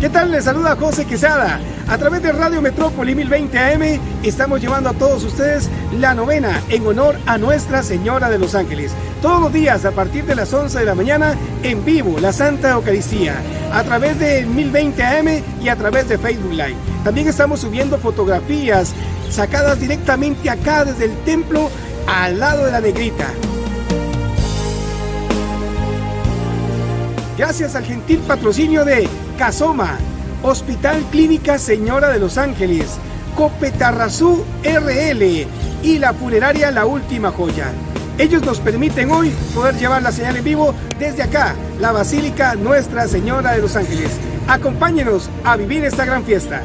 ¿Qué tal? Les saluda José Quesada. A través de Radio Metrópoli 1020 AM estamos llevando a todos ustedes la novena en honor a Nuestra Señora de los Ángeles. Todos los días a partir de las 11 de la mañana en vivo, la Santa Eucaristía. A través de 1020 AM y a través de Facebook Live. También estamos subiendo fotografías sacadas directamente acá desde el templo al lado de la negrita. Gracias al gentil patrocinio de Casoma, Hospital Clínica Señora de los Ángeles, Copetarrazú RL y la funeraria La Última Joya. Ellos nos permiten hoy poder llevar la señal en vivo desde acá, la Basílica Nuestra Señora de los Ángeles. Acompáñenos a vivir esta gran fiesta.